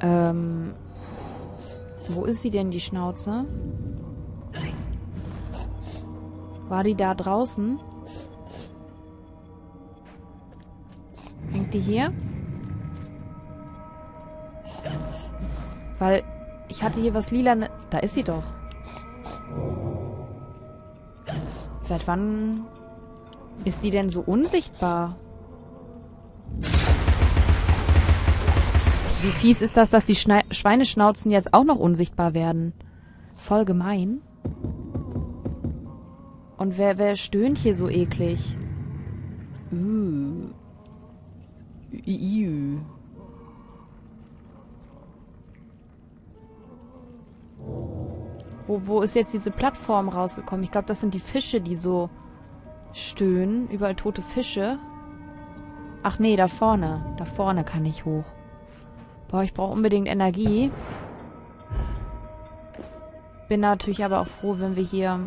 Ähm. Wo ist sie denn, die Schnauze? War die da draußen? Hängt die hier? Weil ich hatte hier was lila... Ne da ist sie doch. Seit wann ist die denn so unsichtbar? Wie fies ist das, dass die Schne Schweineschnauzen jetzt auch noch unsichtbar werden? Voll gemein. Und wer, wer stöhnt hier so eklig? Uh. Iu. Wo, wo ist jetzt diese Plattform rausgekommen? Ich glaube, das sind die Fische, die so stöhnen. Überall tote Fische. Ach nee, da vorne. Da vorne kann ich hoch. Boah, ich brauche unbedingt Energie. Bin natürlich aber auch froh, wenn wir hier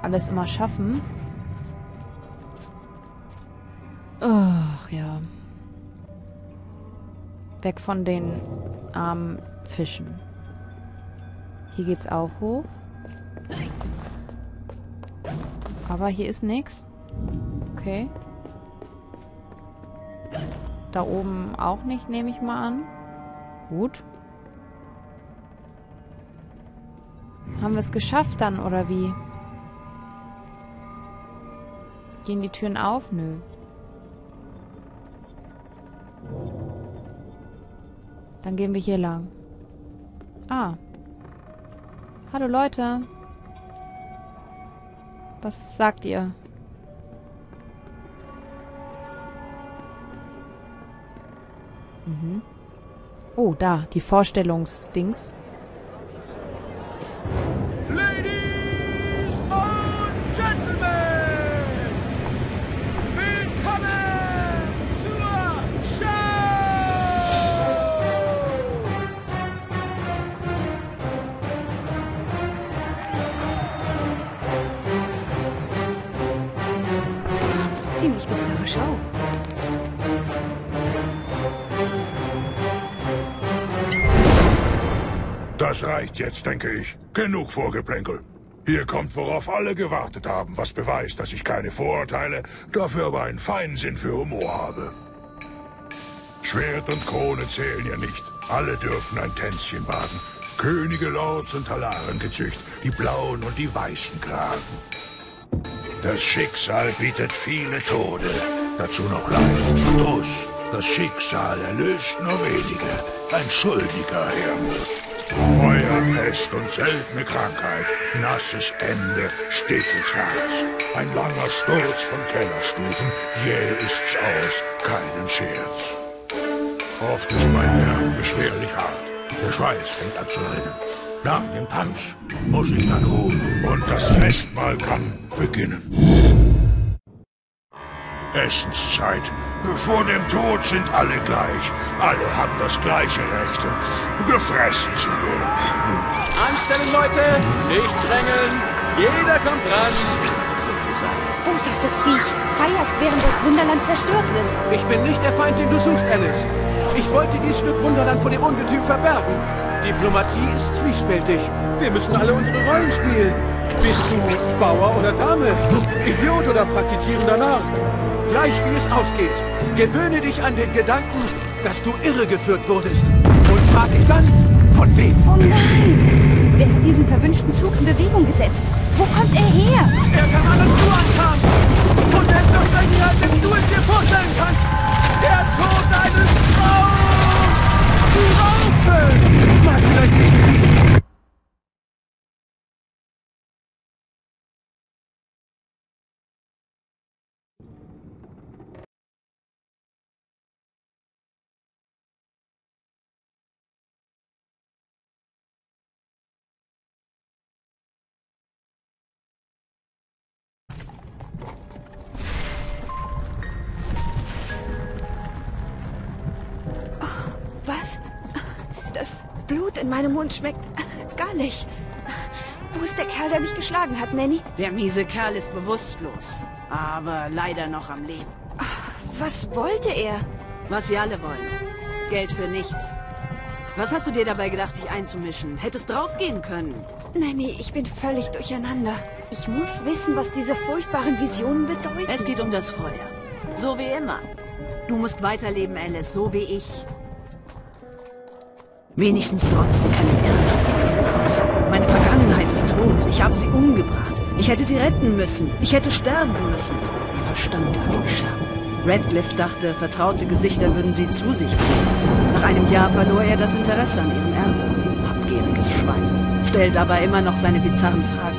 alles immer schaffen. Ach ja. Weg von den armen Fischen. Hier geht's auch hoch. Aber hier ist nichts. Okay. Da oben auch nicht, nehme ich mal an. Gut. Haben wir es geschafft dann, oder wie? Gehen die Türen auf? Nö. Dann gehen wir hier lang. Ah. Hallo Leute. Was sagt ihr? Mhm. Oh, da, die Vorstellungsdings. Reicht jetzt, denke ich. Genug Vorgeplänkel. Hier kommt, worauf alle gewartet haben, was beweist, dass ich keine Vorurteile, dafür aber einen feinen Sinn für Humor habe. Schwert und Krone zählen ja nicht. Alle dürfen ein Tänzchen wagen. Könige, Lords und Talarengezücht, die blauen und die weißen Kragen. Das Schicksal bietet viele Tode, dazu noch Leid und Verdruss. Das Schicksal erlöst nur wenige, ein schuldiger. Feuer, Pest und seltene Krankheit, nasses Ende, stickiges Herz. Ein langer Sturz von Kellerstufen, jäh ist's aus, keinen Scherz. Oft ist mein Lärm beschwerlich hart, der Schweiß fängt an zu rinnen. Nach dem Tanz muss ich dann ruhen und das Festmahl kann beginnen. Essenszeit. Vor dem Tod sind alle gleich. Alle haben das gleiche Recht, gefressen zu werden. Anstellen, Leute! Nicht drängeln! Jeder kommt ran! Boshaftes Viech. Feierst, während das Wunderland zerstört wird. Ich bin nicht der Feind, den du suchst, Alice. Ich wollte dieses Stück Wunderland vor dem Ungetüm verbergen. Diplomatie ist zwiespältig. Wir müssen alle unsere Rollen spielen. Bist du Bauer oder Dame? Idiot oder praktizierender Narr? Gleich wie es ausgeht, gewöhne dich an den Gedanken, dass du irregeführt wurdest. Und frag dich dann, von wem? Oh nein! Wer hat diesen verwünschten Zug in Bewegung gesetzt? Wo kommt er her? Er kann alles nur antanzen. Und er ist noch schrecklicher, als du es dir vorstellen kannst. Der Tod deines Traums! Die Raupe! Mag vielleicht wissen wie. Blut in meinem Mund schmeckt gar nicht. Wo ist der Kerl, der mich geschlagen hat, Nanny? Der miese Kerl ist bewusstlos, aber leider noch am Leben. Was wollte er? Was wir alle wollen. Geld für nichts. Was hast du dir dabei gedacht, dich einzumischen? Hättest draufgehen können. Nanny, ich bin völlig durcheinander. Ich muss wissen, was diese furchtbaren Visionen bedeuten. Es geht um das Feuer. So wie immer. Du musst weiterleben, Alice, so wie ich. Wenigstens rotzt sie keinen Irrenhausunsinn aus. Meine Vergangenheit ist tot. Ich habe sie umgebracht. Ich hätte sie retten müssen. Ich hätte sterben müssen. Ihr Verstand lag in Scherben. Radcliffe dachte, vertraute Gesichter würden sie zu sich bringen. Nach einem Jahr verlor er das Interesse an ihrem Erbe. Habgieriges Schwein. Stellt aber immer noch seine bizarren Fragen.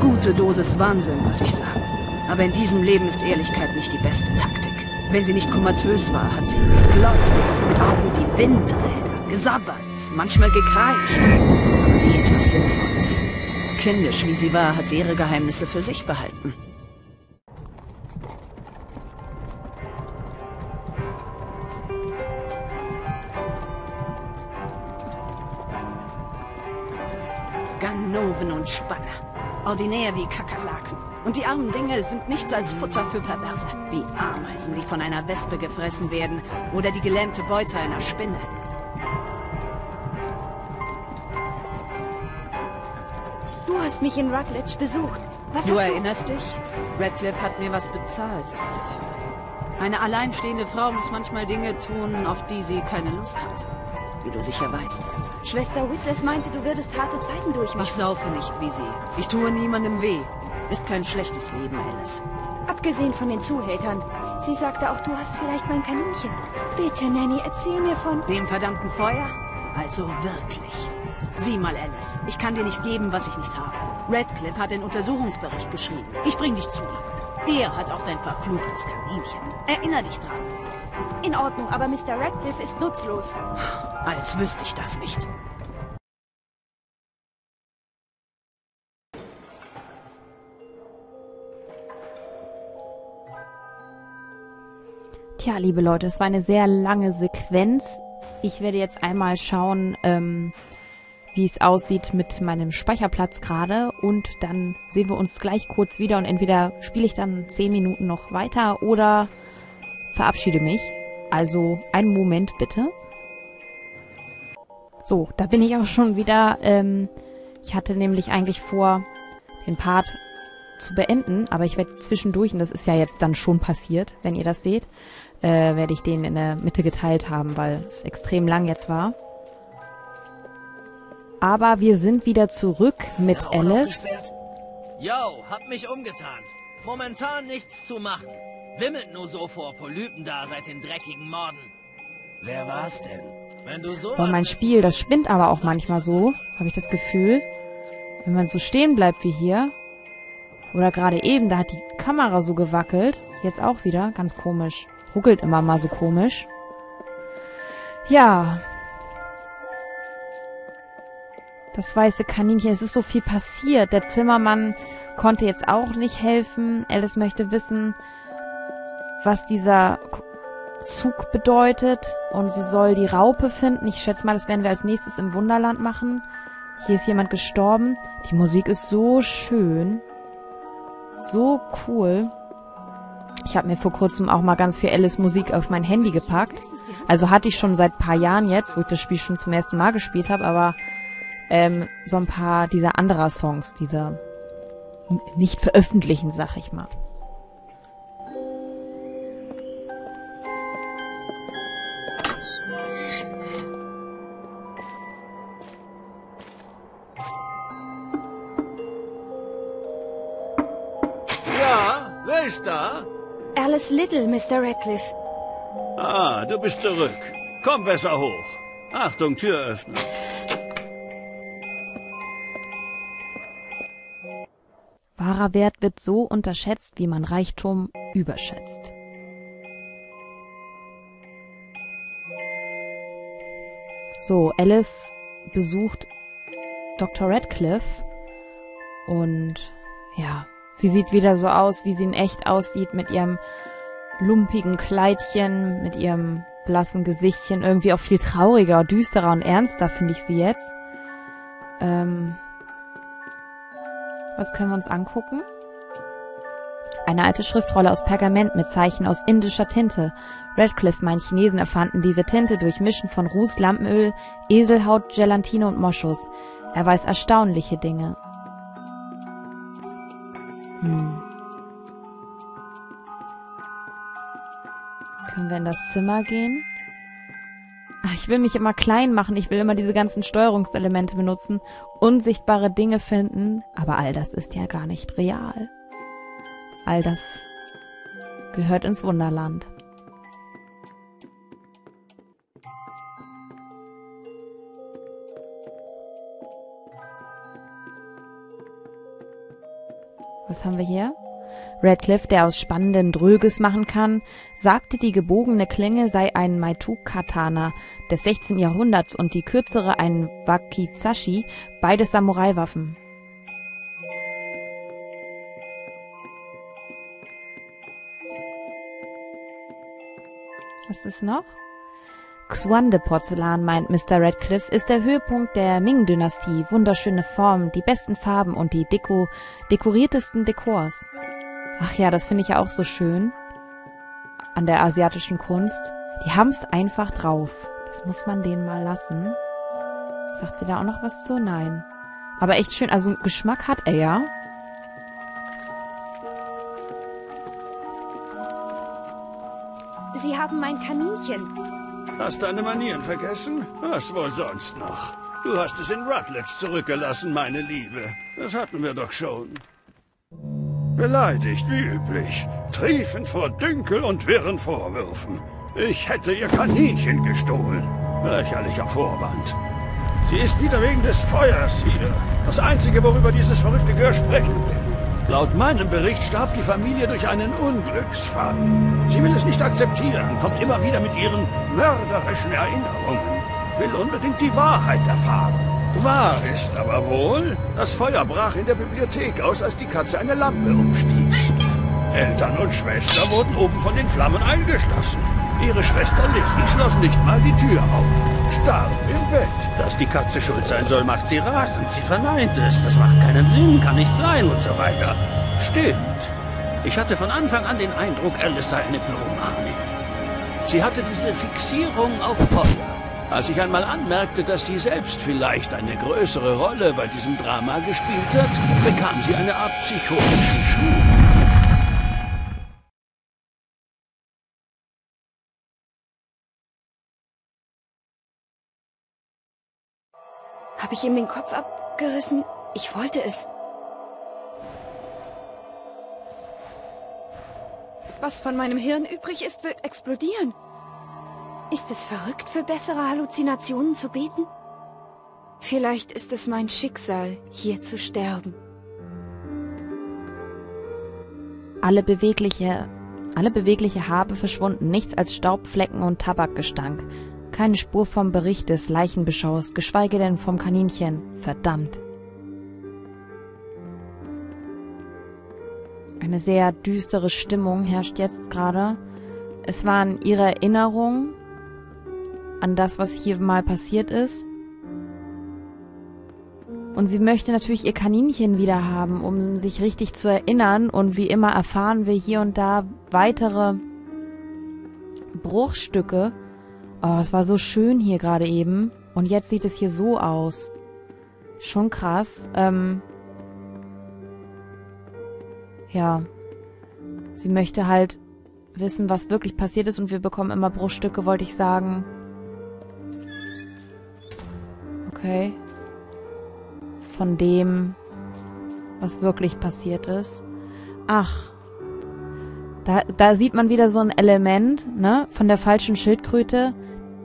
Gute Dosis Wahnsinn, würde ich sagen. Aber in diesem Leben ist Ehrlichkeit nicht die beste Taktik. Wenn sie nicht komatös war, hat sie geglotzt, mit Augen wie Windräder, gesabbert, manchmal gekreischt. Aber nie etwas Sinnvolles. Kindisch wie sie war, hat sie ihre Geheimnisse für sich behalten. Ganoven und Spanner. Ordinär wie Kakerlaken. Und die armen Dinge sind nichts als Futter für Perverse. Wie Ameisen, die von einer Wespe gefressen werden. Oder die gelähmte Beute einer Spinne. Hast mich in Rutledge besucht. Was Du hast erinnerst dich? Radcliffe hat mir was bezahlt dafür. Eine alleinstehende Frau muss manchmal Dinge tun, auf die sie keine Lust hat. Wie du sicher weißt. du? Schwester Whitless meinte, du würdest harte Zeiten Ich durchmachen. saufe nicht wie sie. Ich tue niemandem weh. Ist kein schlechtes Leben, Alice. Abgesehen von den Zuhältern. Sie sagte auch, du hast vielleicht mein Kaninchen. Bitte, Nanny, erzähl mir von... Dem verdammten Feuer? Also wirklich. Sieh mal, Alice. Ich kann dir nicht geben, was ich nicht habe. Radcliffe hat den Untersuchungsbericht geschrieben. Ich bring dich zu ihm. Er hat auch dein verfluchtes Kaninchen. Erinner dich dran. In Ordnung, aber Mr. Radcliffe ist nutzlos. Als wüsste ich das nicht. Tja, liebe Leute, es war eine sehr lange Sequenz. Ich werde jetzt einmal schauen, ähm, wie es aussieht mit meinem Speicherplatz gerade und dann sehen wir uns gleich kurz wieder und entweder spiele ich dann 10 Minuten noch weiter oder verabschiede mich. Also einen Moment bitte. So, da bin ich auch schon wieder. Ähm, ich hatte nämlich eigentlich vor, den Part zu beenden, aber ich werde zwischendurch, und das ist ja jetzt dann schon passiert, wenn ihr das seht, äh, werde ich den in der Mitte geteilt haben, weil es extrem lang jetzt war. Aber wir sind wieder zurück mit Alice. Yo, hab mich umgetan. Momentan nichts zu machen. Wimmelt nur so vor Polypen da seit den dreckigen Morden. Wer war's denn? Wenn du sowas Boah, mein Spiel, das spinnt aber auch manchmal so, habe ich das Gefühl. Wenn man so stehen bleibt wie hier. Oder gerade eben, da hat die Kamera so gewackelt. Jetzt auch wieder, ganz komisch. Ruckelt immer mal so komisch. Ja. Das weiße Kaninchen, es ist so viel passiert. Der Zimmermann konnte jetzt auch nicht helfen. Alice möchte wissen, was dieser Zug bedeutet. Und sie soll die Raupe finden. Ich schätze mal, das werden wir als nächstes im Wunderland machen. Hier ist jemand gestorben. Die Musik ist so schön. So cool. Ich habe mir vor kurzem auch mal ganz viel Alice Musik auf mein Handy gepackt. Also hatte ich schon seit paar Jahren jetzt, wo ich das Spiel schon zum ersten Mal gespielt habe, aber ähm, so ein paar dieser anderer Songs, dieser nicht veröffentlichen, sag ich mal. Ja, wer ist da? Alice Little, Mr. Radcliffe. Ah, du bist zurück. Komm besser hoch. Achtung, Tür öffnen. Wahrer Wert wird so unterschätzt, wie man Reichtum überschätzt. So, Alice besucht Dr. Radcliffe und ja, sie sieht wieder so aus, wie sie in echt aussieht, mit ihrem lumpigen Kleidchen, mit ihrem blassen Gesichtchen, irgendwie auch viel trauriger, düsterer und ernster finde ich sie jetzt. Ähm, was können wir uns angucken? Eine alte Schriftrolle aus Pergament mit Zeichen aus indischer Tinte. Radcliffe meint, Chinesen erfanden diese Tinte durch Mischen von Ruß, Lampenöl, Eselhaut, Gelatine und Moschus. Er weiß erstaunliche Dinge. Hm. Können wir in das Zimmer gehen? Ach, ich will mich immer klein machen, ich will immer diese ganzen Steuerungselemente benutzen, unsichtbare Dinge finden, aber all das ist ja gar nicht real. All das gehört ins Wunderland. Was haben wir hier? Radcliffe, der aus spannenden Dröges machen kann, sagte, die gebogene Klinge sei ein Maitu-Katana des 16. Jahrhunderts und die kürzere ein Wakizashi, beides Samurai-Waffen. Was ist noch? Xuande-Porzellan, meint Mr. Radcliffe, ist der Höhepunkt der Ming-Dynastie. Wunderschöne Formen, die besten Farben und die deko dekoriertesten Dekors. Ach ja, das finde ich ja auch so schön an der asiatischen Kunst. Die haben es einfach drauf. Das muss man denen mal lassen. Sagt sie da auch noch was zu? Nein. Aber echt schön. Also Geschmack hat er ja. Sie haben mein Kaninchen. Hast deine Manieren vergessen? Was wohl sonst noch? Du hast es in Rutledge zurückgelassen, meine Liebe. Das hatten wir doch schon. Beleidigt, wie üblich. Triefend vor Dünkel und wirren Vorwürfen. Ich hätte ihr Kaninchen gestohlen. Lächerlicher Vorwand. Sie ist wieder wegen des Feuers hier. Das Einzige, worüber dieses verrückte Gör sprechen will. Laut meinem Bericht starb die Familie durch einen Unglücksfall. Sie will es nicht akzeptieren, kommt immer wieder mit ihren mörderischen Erinnerungen, will unbedingt die Wahrheit erfahren. Wahr ist aber wohl, das Feuer brach in der Bibliothek aus, als die Katze eine Lampe umstieß. Eltern und Schwester wurden oben von den Flammen eingeschlossen. Ihre Schwester Lizzie schloss nicht mal die Tür auf. Starb im Bett. Dass die Katze schuld sein soll, macht sie rasend. Sie verneint es. Das macht keinen Sinn, kann nicht sein und so weiter. Stimmt. Ich hatte von Anfang an den Eindruck, Alice sei eine Pyromane. Sie hatte diese Fixierung auf Feuer. Als ich einmal anmerkte, dass sie selbst vielleicht eine größere Rolle bei diesem Drama gespielt hat, bekam sie eine Art psychotischen Schub. Habe ich ihm den Kopf abgerissen? Ich wollte es. Was von meinem Hirn übrig ist, wird explodieren. Ist es verrückt, für bessere Halluzinationen zu beten? Vielleicht ist es mein Schicksal, hier zu sterben. Alle bewegliche, alle bewegliche Habe verschwunden, nichts als Staubflecken und Tabakgestank. Keine Spur vom Bericht des Leichenbeschauers, geschweige denn vom Kaninchen. Verdammt. Eine sehr düstere Stimmung herrscht jetzt gerade. Es waren ihre Erinnerungen an das, was hier mal passiert ist. Und sie möchte natürlich ihr Kaninchen wieder haben, um sich richtig zu erinnern. Und wie immer erfahren wir hier und da weitere Bruchstücke Oh, es war so schön hier gerade eben. Und jetzt sieht es hier so aus. Schon krass. Ähm ja. Sie möchte halt wissen, was wirklich passiert ist und wir bekommen immer Bruchstücke, wollte ich sagen. Okay. Von dem, was wirklich passiert ist. Ach. Da, da sieht man wieder so ein Element, ne, von der falschen Schildkröte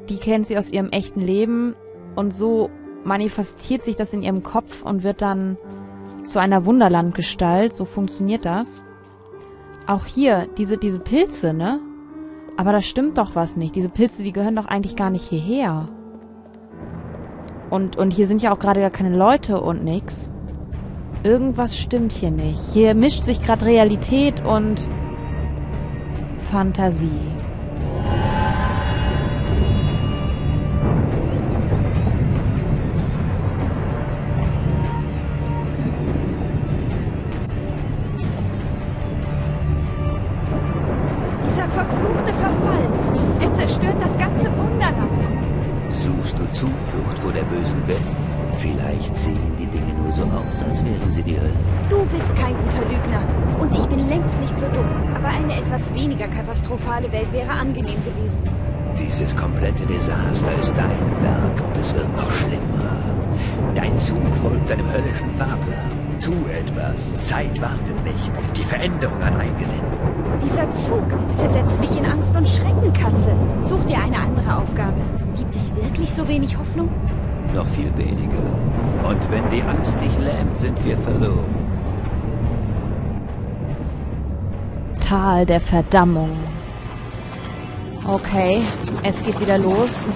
die kennt sie aus ihrem echten Leben und so manifestiert sich das in ihrem Kopf und wird dann zu einer Wunderlandgestalt. So funktioniert das. Auch hier, diese, diese Pilze, ne? Aber da stimmt doch was nicht. Diese Pilze, die gehören doch eigentlich gar nicht hierher. Und, und hier sind ja auch gerade gar keine Leute und nix. Irgendwas stimmt hier nicht. Hier mischt sich gerade Realität und Fantasie. Etwas. Zeit wartet nicht. Die Veränderung hat eingesetzt. Dieser Zug versetzt mich in Angst und Schrecken, Katze. Such dir eine andere Aufgabe. Gibt es wirklich so wenig Hoffnung? Noch viel weniger. Und wenn die Angst dich lähmt, sind wir verloren. Tal der Verdammung. Okay, es geht wieder los.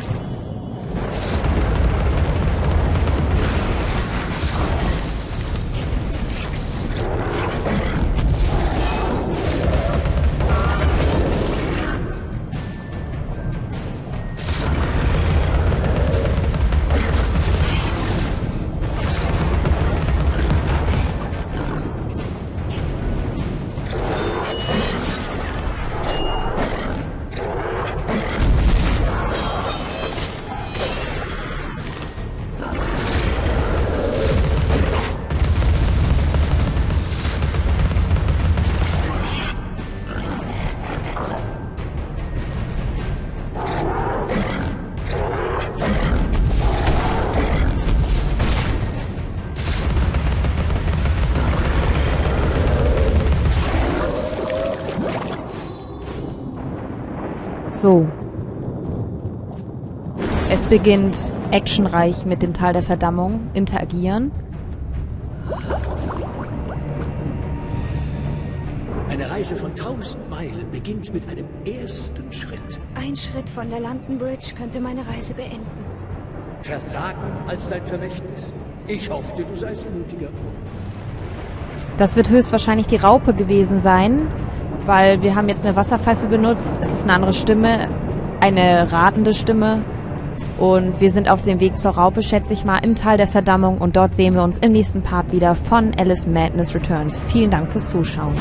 So. Es beginnt actionreich mit dem Tal der Verdammung. Interagieren. Eine Reise von tausend Meilen beginnt mit einem ersten Schritt. Ein Schritt von der London Bridge könnte meine Reise beenden. Versagen als dein Vermächtnis. Ich hoffte, du seist mutiger. Das wird höchstwahrscheinlich die Raupe gewesen sein, weil wir haben jetzt eine Wasserpfeife benutzt. Es ist eine andere Stimme, eine ratende Stimme. Und wir sind auf dem Weg zur Raupe, schätze ich mal, im Tal der Verdammung. Und dort sehen wir uns im nächsten Part wieder von Alice Madness Returns. Vielen Dank fürs Zuschauen.